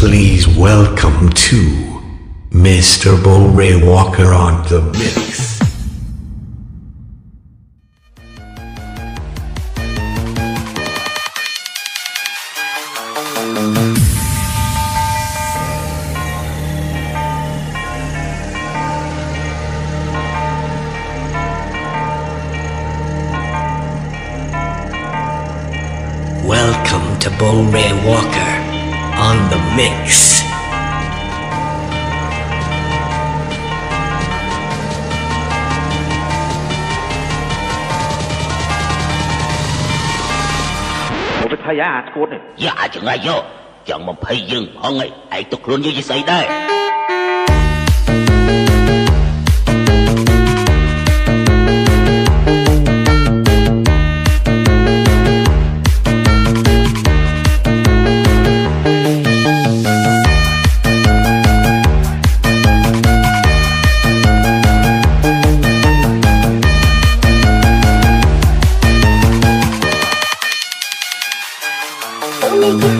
please welcome to Mr. Bo Ray Walker on the mix. Welcome to Bo Ray Walker on the mix. một cái thay à cuốn này យ៉ាចង្អាយយកចង់20យើងហងឯង ឯ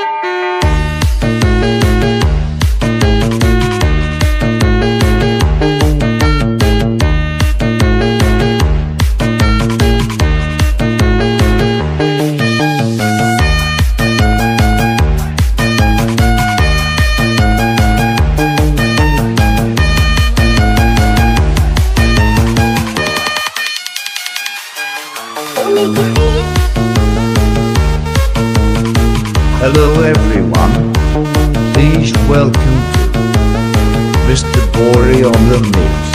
Hello everyone. Please welcome to Mr. Bori on the mix.